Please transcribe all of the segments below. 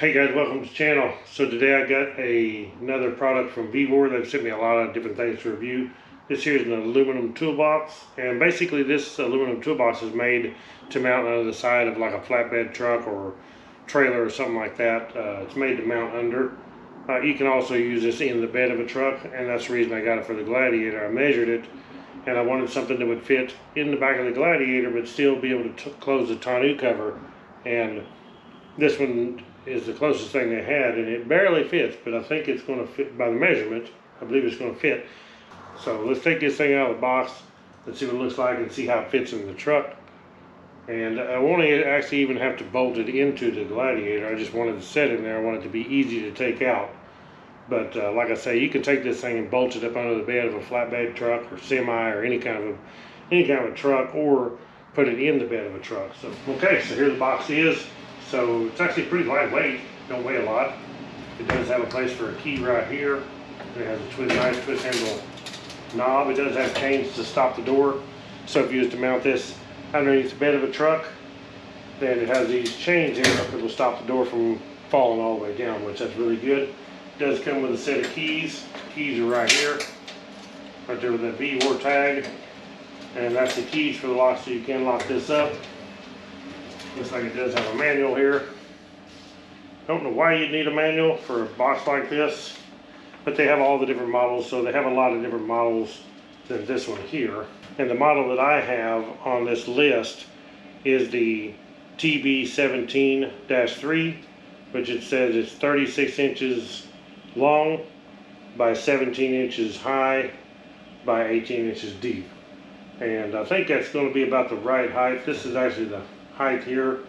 Hey guys, welcome to the channel. So today I got a, another product from Vevor. They've sent me a lot of different things to review. This here is an aluminum toolbox. And basically this aluminum toolbox is made to mount under the side of like a flatbed truck or trailer or something like that. Uh, it's made to mount under. Uh, you can also use this in the bed of a truck and that's the reason I got it for the Gladiator. I measured it and I wanted something that would fit in the back of the Gladiator but still be able to close the tonneau cover. And this one is the closest thing they had, and it barely fits, but I think it's going to fit by the measurement. I believe it's going to fit. So let's take this thing out of the box Let's see what it looks like and see how it fits in the truck. And I won't actually even have to bolt it into the Gladiator. I just wanted to set in there. I want it to be easy to take out. But uh, like I say, you can take this thing and bolt it up under the bed of a flatbed truck or semi or any kind of any kind of a truck, or put it in the bed of a truck. So okay, so here the box is. So it's actually pretty lightweight, don't weigh a lot. It does have a place for a key right here. It has a twist, nice twist handle knob. It does have chains to stop the door. So if you was to mount this underneath the bed of a truck, then it has these chains here that will stop the door from falling all the way down, which that's really good. It does come with a set of keys. keys are right here, right there with that Vevor tag. And that's the keys for the lock, so you can lock this up. Looks like it does have a manual here. Don't know why you'd need a manual for a box like this, but they have all the different models, so they have a lot of different models than this one here. And the model that I have on this list is the TB17-3, which it says it's 36 inches long by 17 inches high by 18 inches deep. And I think that's going to be about the right height. This is actually the height here.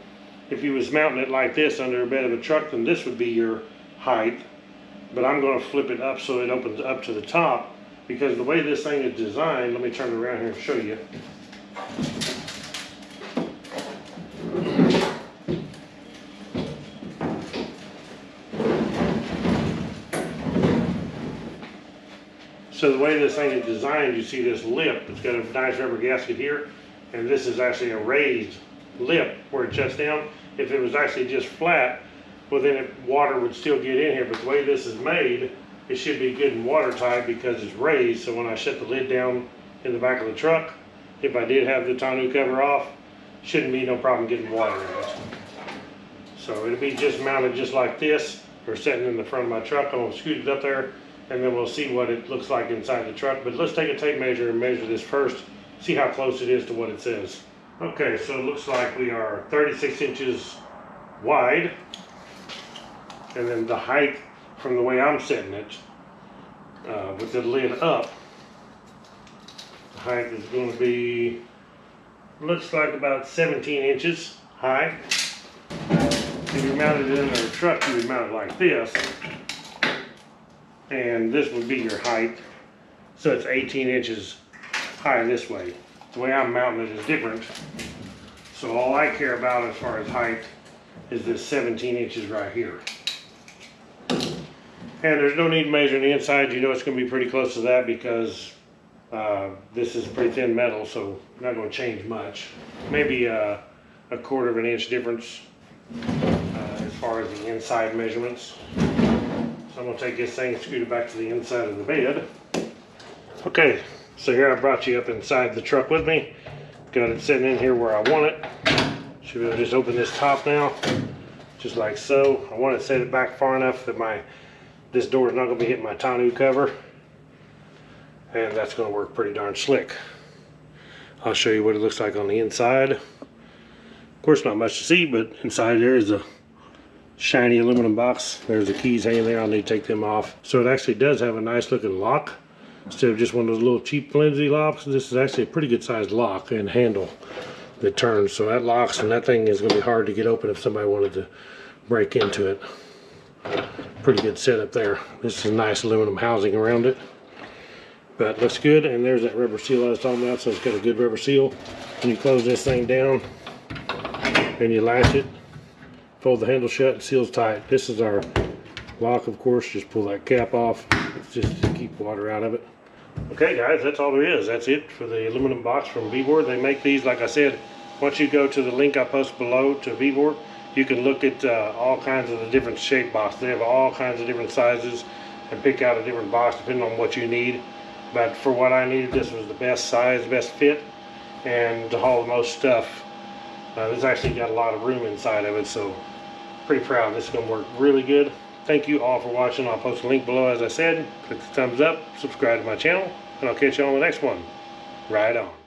If you was mounting it like this under a bed of a truck, then this would be your height. But I'm going to flip it up so it opens up to the top because the way this thing is designed, let me turn it around here and show you. So the way this thing is designed, you see this lip, it's got a nice rubber gasket here, and this is actually a raised lip where it shuts down. If it was actually just flat, well then it, water would still get in here. But the way this is made, it should be good and watertight because it's raised. So when I shut the lid down in the back of the truck, if I did have the tonneau cover off, shouldn't be no problem getting water in it. So it'll be just mounted just like this or sitting in the front of my truck. I'm gonna scoot it up there and then we'll see what it looks like inside the truck. But let's take a tape measure and measure this first, see how close it is to what it says. Okay, so it looks like we are 36 inches wide. And then the height from the way I'm setting it, uh, with the lid up, the height is going to be, looks like about 17 inches high. If you mounted it in a truck, you would mount it like this. And this would be your height. So it's 18 inches high this way the way I'm mounting it is different. So all I care about as far as height is this 17 inches right here. And there's no need to measure the inside. You know it's going to be pretty close to that because uh, this is pretty thin metal, so not going to change much. Maybe uh, a quarter of an inch difference uh, as far as the inside measurements. So I'm going to take this thing and scoot it back to the inside of the bed. Okay, so here I brought you up inside the truck with me. Got it sitting in here where I want it. Should be able to just open this top now, just like so. I want to set it back far enough that my this door is not going to be hitting my tonneau cover. And that's going to work pretty darn slick. I'll show you what it looks like on the inside. Of course, not much to see, but inside there is a shiny aluminum box. There's the keys hanging there. I'll need to take them off. So it actually does have a nice looking lock instead of just one of those little cheap flimsy locks this is actually a pretty good sized lock and handle that turns. So that locks and that thing is going to be hard to get open if somebody wanted to break into it. Pretty good setup there. This is a nice aluminum housing around it. But looks good and there's that rubber seal I was talking about so it's got a good rubber seal. When you close this thing down and you latch it fold the handle shut it seals tight. This is our lock of course. Just pull that cap off. It's just keep water out of it okay guys that's all there is that's it for the aluminum box from Vevor they make these like I said once you go to the link I post below to Vevor You can look at uh, all kinds of the different shape boxes. They have all kinds of different sizes and pick out a different box depending on what you need. But for what I needed, this was the best size, best fit, and to haul the most stuff. Uh, this actually got a lot of room inside of it, so pretty proud. This is going to work really good. Thank you all for watching. I'll post a link below, as I said. Click the thumbs up, subscribe to my channel, and I'll catch you on the next one. Right on.